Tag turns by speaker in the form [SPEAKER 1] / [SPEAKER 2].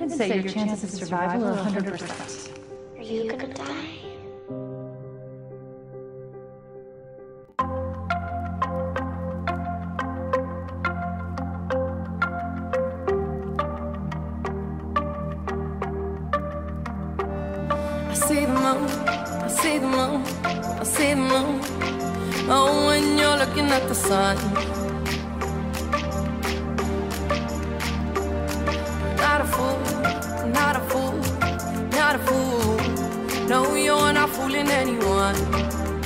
[SPEAKER 1] I'd say your chances of survival are 100%.
[SPEAKER 2] Are you gonna die?
[SPEAKER 3] I see the moon, I see the moon, I see the moon. Oh, when you're looking at the sun. No, you're not fooling anyone.